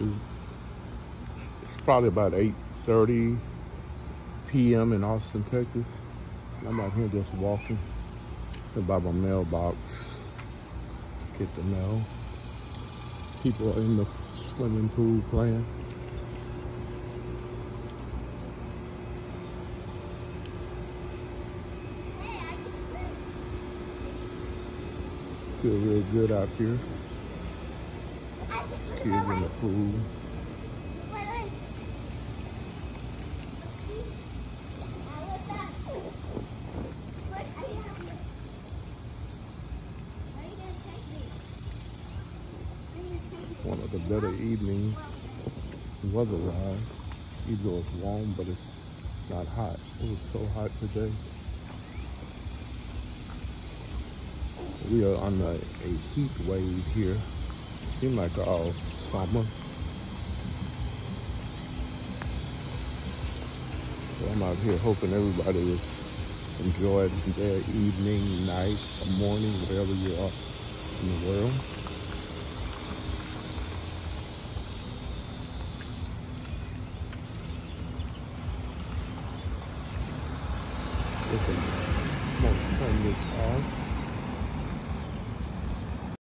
It's, probably about 8.30 p.m. in Austin, Texas. I'm out here just walking by my mailbox. Get the mail. People are in the swimming pool playing. Feel real good out here. Kids in the pool. One of the better evenings weather-wise. Even though it's warm, but it's not hot. It was so hot today. We are on a, a heat wave here. Seems like all summer. So I'm out here hoping everybody is enjoying their evening, night, or morning, wherever you are in the world. I'm gonna turn this off.